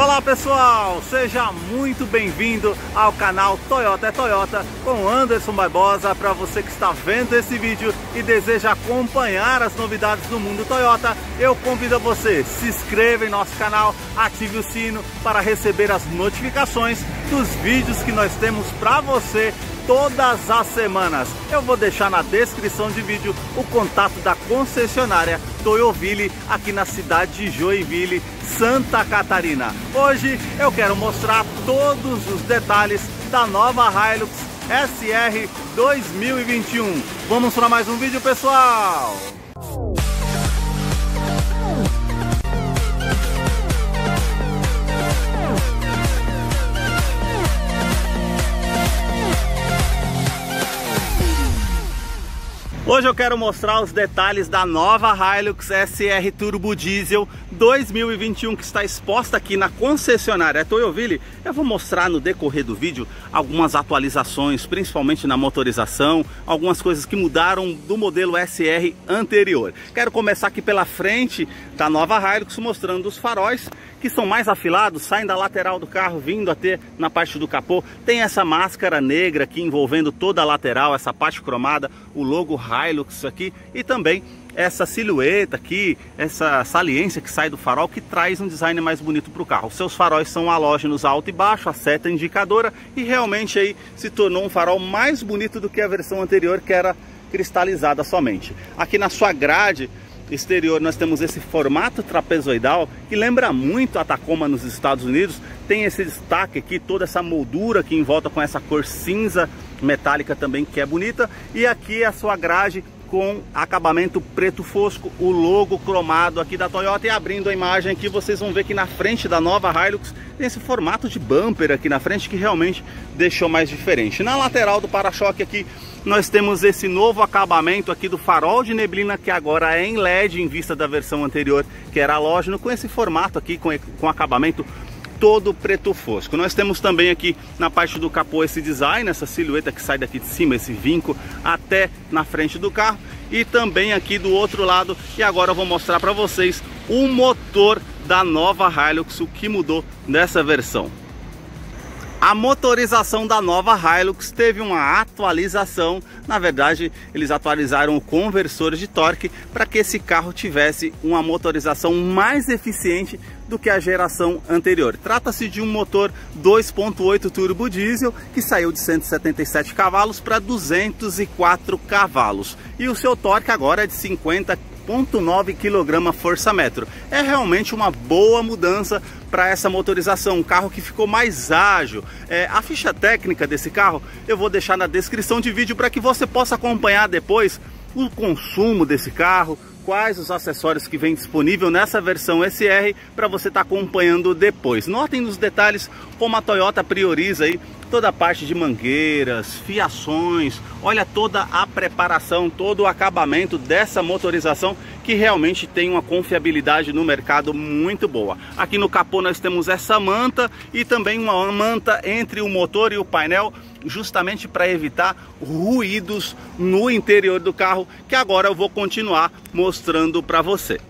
Olá pessoal, seja muito bem-vindo ao canal Toyota é Toyota com Anderson Barbosa. Para você que está vendo esse vídeo e deseja acompanhar as novidades do mundo Toyota, eu convido a você, se inscreva em nosso canal, ative o sino para receber as notificações dos vídeos que nós temos para você todas as semanas. Eu vou deixar na descrição de vídeo o contato da concessionária Toyoville aqui na cidade de Joinville, Santa Catarina. Hoje eu quero mostrar todos os detalhes da nova Hilux SR 2021. Vamos para mais um vídeo, pessoal! Hoje eu quero mostrar os detalhes da nova Hilux SR Turbo Diesel 2021 que está exposta aqui na concessionária Toyoville. Eu vou mostrar no decorrer do vídeo algumas atualizações, principalmente na motorização, algumas coisas que mudaram do modelo SR anterior. Quero começar aqui pela frente da nova Hilux mostrando os faróis que são mais afilados, saem da lateral do carro vindo até na parte do capô. Tem essa máscara negra aqui envolvendo toda a lateral, essa parte cromada, o logo Hilux aqui e também essa silhueta aqui, essa saliência que sai do farol que traz um design mais bonito para o carro. Seus faróis são halógenos alto e baixo, a seta indicadora e realmente aí se tornou um farol mais bonito do que a versão anterior que era cristalizada somente. Aqui na sua grade exterior nós temos esse formato trapezoidal que lembra muito a Tacoma nos Estados Unidos. Tem esse destaque aqui, toda essa moldura aqui em volta com essa cor cinza metálica também que é bonita. E aqui a sua grade com acabamento preto fosco, o logo cromado aqui da Toyota e abrindo a imagem aqui vocês vão ver que na frente da nova Hilux tem esse formato de bumper aqui na frente que realmente deixou mais diferente. Na lateral do para-choque aqui nós temos esse novo acabamento aqui do farol de neblina que agora é em LED em vista da versão anterior que era halógeno com esse formato aqui com, com acabamento todo preto fosco. Nós temos também aqui na parte do capô esse design, essa silhueta que sai daqui de cima, esse vinco até na frente do carro e também aqui do outro lado. E agora eu vou mostrar para vocês o motor da nova Hilux, o que mudou nessa versão. A motorização da nova Hilux teve uma atualização, na verdade eles atualizaram o conversor de torque para que esse carro tivesse uma motorização mais eficiente do que a geração anterior. Trata-se de um motor 2.8 turbo diesel que saiu de 177 cavalos para 204 cavalos e o seu torque agora é de 50 1,9 kg força-metro. É realmente uma boa mudança para essa motorização, um carro que ficou mais ágil. É, a ficha técnica desse carro eu vou deixar na descrição de vídeo para que você possa acompanhar depois o consumo desse carro, quais os acessórios que vem disponível nessa versão SR para você estar tá acompanhando depois. Notem nos detalhes como a Toyota prioriza aí toda a parte de mangueiras, fiações, olha toda a preparação, todo o acabamento dessa motorização que realmente tem uma confiabilidade no mercado muito boa. Aqui no capô nós temos essa manta e também uma manta entre o motor e o painel justamente para evitar ruídos no interior do carro que agora eu vou continuar mostrando para você.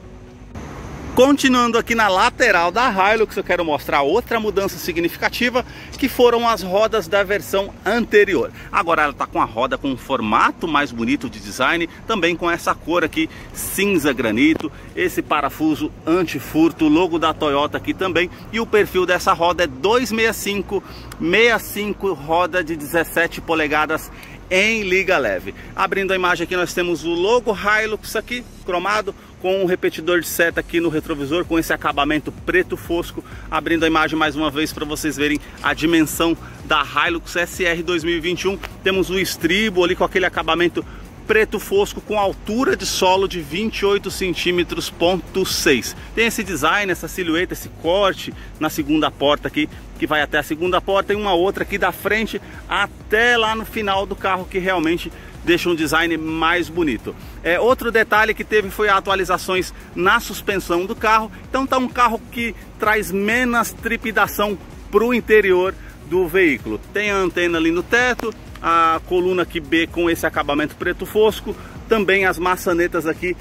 Continuando aqui na lateral da Hilux, eu quero mostrar outra mudança significativa, que foram as rodas da versão anterior. Agora ela está com a roda com um formato mais bonito de design, também com essa cor aqui, cinza granito, esse parafuso anti-furto, logo da Toyota aqui também, e o perfil dessa roda é 265, 65 roda de 17 polegadas em liga leve. Abrindo a imagem aqui nós temos o logo Hilux aqui, cromado, com um repetidor de seta aqui no retrovisor, com esse acabamento preto fosco. Abrindo a imagem mais uma vez para vocês verem a dimensão da Hilux SR 2021. Temos o estribo ali com aquele acabamento preto fosco com altura de solo de 28 centímetros ponto 6. Tem esse design, essa silhueta, esse corte na segunda porta aqui, que vai até a segunda porta e uma outra aqui da frente até lá no final do carro que realmente deixa um design mais bonito. É, outro detalhe que teve foi atualizações na suspensão do carro. Então tá um carro que traz menos trepidação para o interior do veículo. Tem a antena ali no teto, a coluna aqui B com esse acabamento preto fosco, também as maçanetas aqui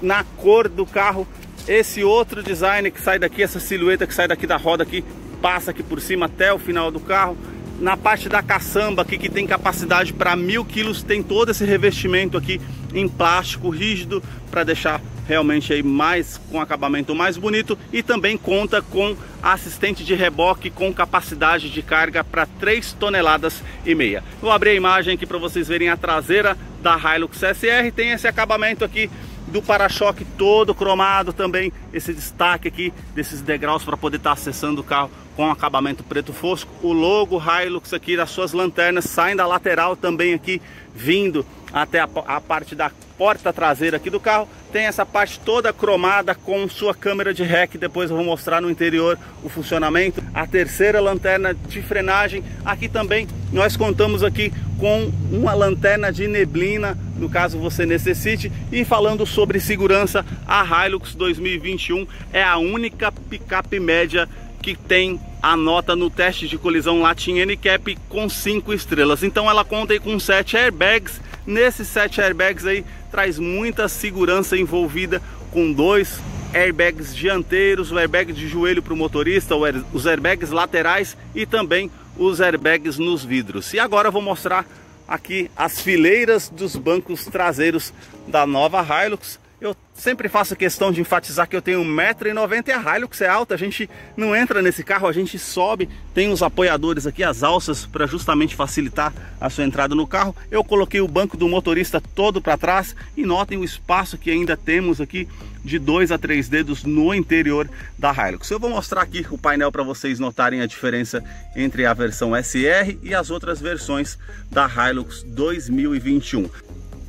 na cor do carro esse outro design que sai daqui, essa silhueta que sai daqui da roda aqui, passa aqui por cima até o final do carro. Na parte da caçamba aqui, que tem capacidade para mil quilos, tem todo esse revestimento aqui em plástico rígido para deixar realmente aí mais com acabamento mais bonito e também conta com assistente de reboque com capacidade de carga para 3 toneladas e meia. Vou abrir a imagem aqui para vocês verem a traseira da Hilux SR, tem esse acabamento aqui do para-choque todo cromado também, esse destaque aqui desses degraus para poder estar tá acessando o carro com acabamento preto fosco. O logo Hilux aqui das suas lanternas saem da lateral também aqui, vindo até a, a parte da porta traseira aqui do carro. Tem essa parte toda cromada com sua câmera de rec, depois eu vou mostrar no interior o funcionamento. A terceira lanterna de frenagem, aqui também nós contamos aqui com uma lanterna de neblina, no caso você necessite. E falando sobre segurança, a Hilux 2021 é a única picape média que tem a nota no teste de colisão Latin NCAP com 5 estrelas. Então ela conta aí com 7 airbags. Nesses 7 airbags aí traz muita segurança envolvida com dois airbags dianteiros, o airbag de joelho para o motorista, os airbags laterais e também os airbags nos vidros. E agora eu vou mostrar aqui as fileiras dos bancos traseiros da nova Hilux eu sempre faço questão de enfatizar que eu tenho 1,90m e a Hilux é alta, a gente não entra nesse carro, a gente sobe, tem os apoiadores aqui, as alças, para justamente facilitar a sua entrada no carro. Eu coloquei o banco do motorista todo para trás e notem o espaço que ainda temos aqui de 2 a 3 dedos no interior da Hilux. Eu vou mostrar aqui o painel para vocês notarem a diferença entre a versão SR e as outras versões da Hilux 2021.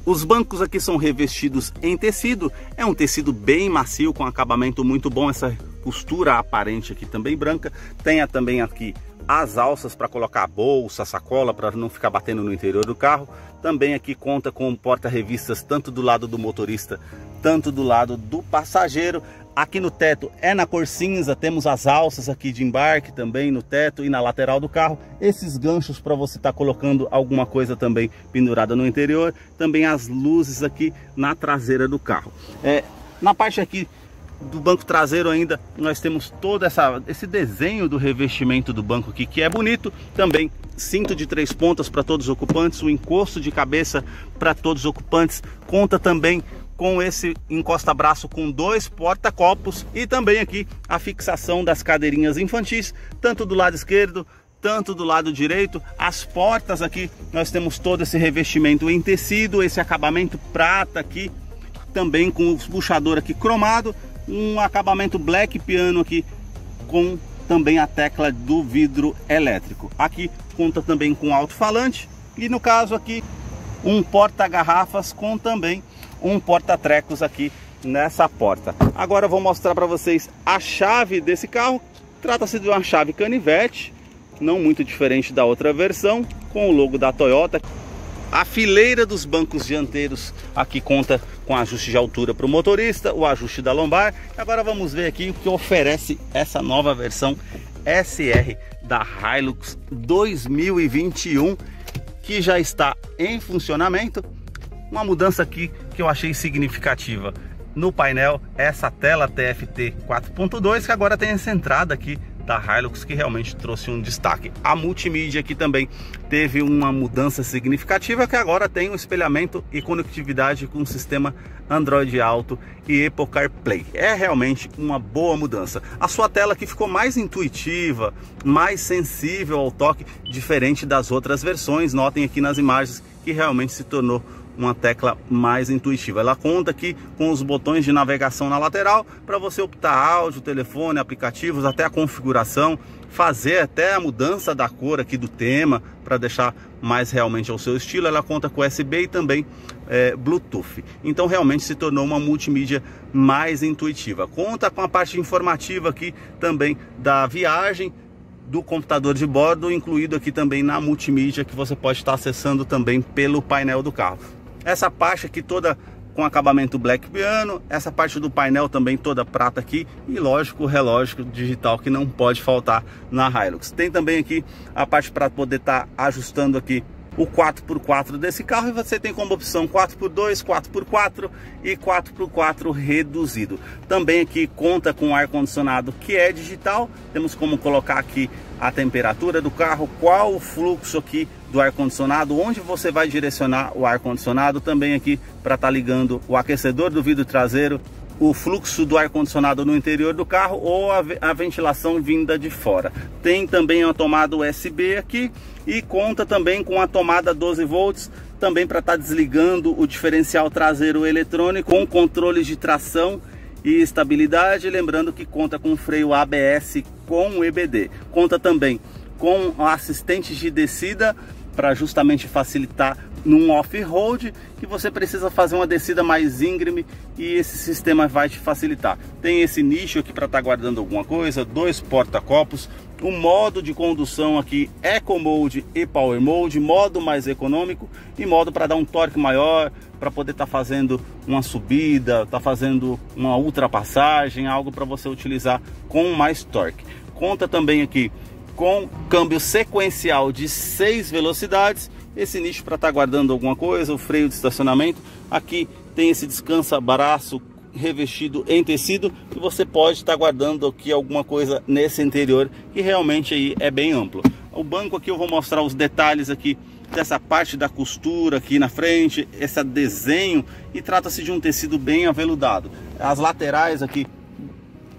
Os bancos aqui são revestidos em tecido, é um tecido bem macio, com acabamento muito bom, essa costura aparente aqui também branca. Tenha também aqui as alças para colocar a bolsa, a sacola, para não ficar batendo no interior do carro. Também aqui conta com porta-revistas tanto do lado do motorista, tanto do lado do passageiro. Aqui no teto é na cor cinza, temos as alças aqui de embarque também no teto e na lateral do carro. Esses ganchos para você estar tá colocando alguma coisa também pendurada no interior. Também as luzes aqui na traseira do carro. É, na parte aqui do banco traseiro ainda nós temos todo essa, esse desenho do revestimento do banco aqui que é bonito também cinto de três pontas para todos os ocupantes o encosto de cabeça para todos os ocupantes conta também com esse encosta-braço com dois porta-copos e também aqui a fixação das cadeirinhas infantis, tanto do lado esquerdo tanto do lado direito, as portas aqui nós temos todo esse revestimento em tecido, esse acabamento prata aqui, também com o puxador aqui cromado, um acabamento black piano aqui com também a tecla do vidro elétrico. Aqui conta também com alto-falante e no caso aqui um porta-garrafas com também um porta-trecos aqui nessa porta. Agora eu vou mostrar para vocês a chave desse carro. Trata-se de uma chave canivete, não muito diferente da outra versão, com o logo da Toyota. A fileira dos bancos dianteiros aqui conta com ajuste de altura para o motorista, o ajuste da lombar. Agora vamos ver aqui o que oferece essa nova versão SR da Hilux 2021 que já está em funcionamento uma mudança aqui que eu achei significativa no painel, essa tela TFT 4.2 que agora tem essa entrada aqui da Hilux que realmente trouxe um destaque. A multimídia aqui também teve uma mudança significativa que agora tem um espelhamento e conectividade com o sistema Android Auto e Apple CarPlay. É realmente uma boa mudança. A sua tela aqui ficou mais intuitiva, mais sensível ao toque, diferente das outras versões. Notem aqui nas imagens que realmente se tornou uma tecla mais intuitiva. Ela conta aqui com os botões de navegação na lateral para você optar áudio, telefone, aplicativos, até a configuração, fazer até a mudança da cor aqui do tema para deixar mais realmente ao seu estilo. Ela conta com USB e também é, Bluetooth. Então realmente se tornou uma multimídia mais intuitiva. Conta com a parte informativa aqui também da viagem do computador de bordo, incluído aqui também na multimídia que você pode estar acessando também pelo painel do carro. Essa parte aqui toda com acabamento black piano, essa parte do painel também toda prata aqui e lógico o relógio digital que não pode faltar na Hilux. Tem também aqui a parte para poder estar tá ajustando aqui o 4x4 desse carro e você tem como opção 4x2, 4x4 e 4x4 reduzido. Também aqui conta com ar condicionado que é digital, temos como colocar aqui a temperatura do carro, qual o fluxo aqui do ar condicionado, onde você vai direcionar o ar condicionado, também aqui para estar tá ligando o aquecedor do vidro traseiro o fluxo do ar-condicionado no interior do carro ou a, a, ventilação vinda de fora. Tem também uma tomada USB aqui e conta também com a tomada 12 volts também para estar tá desligando o diferencial traseiro eletrônico com controles de tração e estabilidade, lembrando que conta com freio ABS com EBD. Conta também com assistentes de descida para justamente facilitar num off-road que você precisa fazer uma descida mais íngreme e esse sistema vai te facilitar. Tem esse nicho aqui para estar tá guardando alguma coisa, dois porta-copos, o modo de condução aqui Eco Mode e Power Mode, modo mais econômico e modo para dar um torque maior, para poder estar tá fazendo uma subida, tá fazendo uma ultrapassagem, algo para você utilizar com mais torque. Conta também aqui com câmbio sequencial de 6 velocidades esse nicho para estar tá guardando alguma coisa, o freio de estacionamento. Aqui tem esse descansa-braço revestido em tecido que você pode estar tá guardando aqui alguma coisa nesse interior que realmente aí é bem amplo. O banco aqui eu vou mostrar os detalhes aqui dessa parte da costura aqui na frente, esse desenho e trata-se de um tecido bem aveludado. As laterais aqui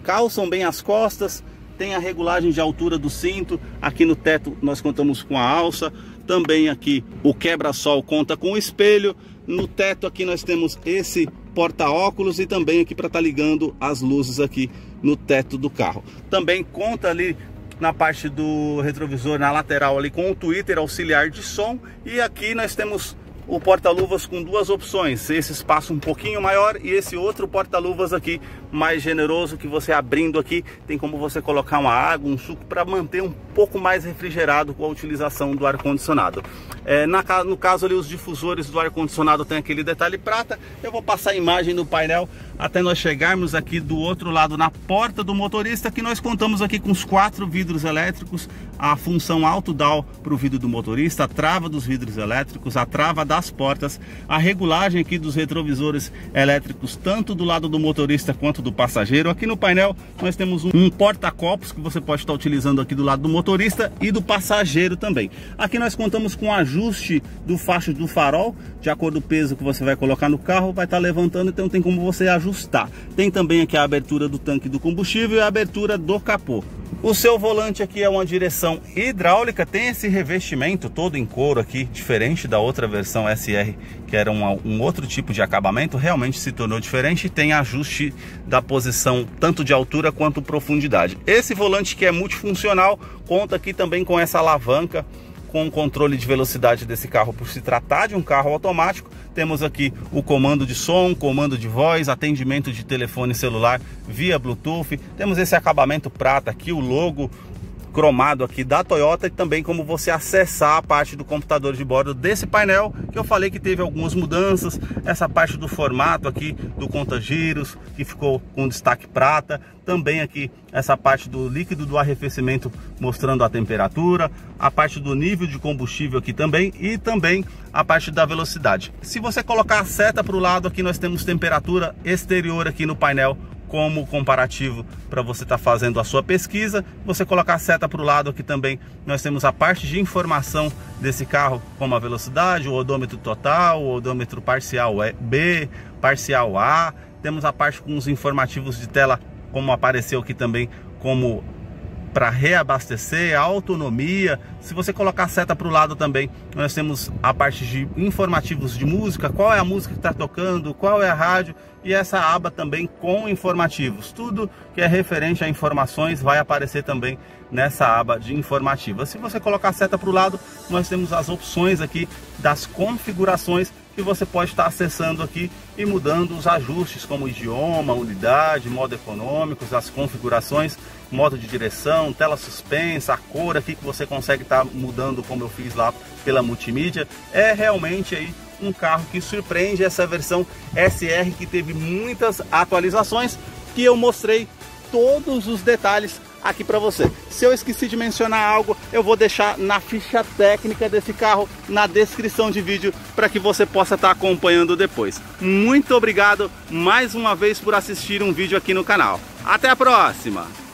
calçam bem as costas, tem a regulagem de altura do cinto, aqui no teto nós contamos com a alça, também aqui o quebra-sol conta com o espelho. No teto aqui nós temos esse porta-óculos e também aqui para estar tá ligando as luzes aqui no teto do carro. Também conta ali na parte do retrovisor, na lateral ali com o Twitter auxiliar de som. E aqui nós temos o porta-luvas com duas opções, esse espaço um pouquinho maior e esse outro porta-luvas aqui mais generoso que você abrindo aqui. Tem como você colocar uma água, um suco para manter um pouco mais refrigerado com a utilização do ar-condicionado. É, no caso ali os difusores do ar-condicionado tem aquele detalhe prata, eu vou passar a imagem no painel até nós chegarmos aqui do outro lado na porta do motorista que nós contamos aqui com os quatro vidros elétricos, a função alto down para o vidro do motorista, a trava dos vidros elétricos, a trava das portas, a regulagem aqui dos retrovisores elétricos, tanto do lado do motorista quanto do passageiro. Aqui no painel nós temos um, porta-copos que você pode estar utilizando aqui do lado do motorista e do passageiro também. Aqui nós contamos com ajuste do facho do farol, de acordo com o peso que você vai colocar no carro, vai estar levantando, então tem como você ajustar. Tem também aqui a abertura do tanque do combustível e a abertura do capô. O seu volante aqui é uma direção hidráulica, tem esse revestimento todo em couro aqui, diferente da outra versão SR, que era um, outro tipo de acabamento, realmente se tornou diferente tem ajuste da posição tanto de altura quanto profundidade. Esse volante que é multifuncional, conta aqui também com essa alavanca com o controle de velocidade desse carro por se tratar de um carro automático. Temos aqui o comando de som, comando de voz, atendimento de telefone celular via Bluetooth. Temos esse acabamento prata aqui, o logo cromado aqui da Toyota e também como você acessar a parte do computador de bordo desse painel que eu falei que teve algumas mudanças essa parte do formato aqui do conta giros que ficou com destaque prata também aqui essa parte do líquido do arrefecimento mostrando a temperatura a parte do nível de combustível aqui também e também a parte da velocidade. Se você colocar a seta para o lado aqui nós temos temperatura exterior aqui no painel como comparativo para você estar tá fazendo a sua pesquisa. Você colocar a seta para o lado aqui também, nós temos a parte de informação desse carro, como a velocidade, o odômetro total, o odômetro parcial B, parcial A. Temos a parte com os informativos de tela, como apareceu aqui também, como para reabastecer, autonomia. Se você colocar a seta para o lado também, nós temos a parte de informativos de música, qual é a música que está tocando, qual é a rádio e essa aba também com informativos. Tudo que é referente a informações vai aparecer também nessa aba de informativas. Se você colocar a seta para o lado, nós temos as opções aqui das configurações você pode estar acessando aqui e mudando os ajustes como idioma, unidade, modo econômico, as configurações, modo de direção, tela suspensa, a cor aqui que você consegue estar mudando como eu fiz lá pela multimídia. É realmente aí um carro que surpreende essa versão SR que teve muitas atualizações que eu mostrei todos os detalhes aqui para você. Se eu esqueci de mencionar algo, eu vou deixar na ficha técnica desse carro na descrição de vídeo para que você possa estar tá acompanhando depois. Muito obrigado mais uma vez por assistir um vídeo aqui no canal. Até a próxima!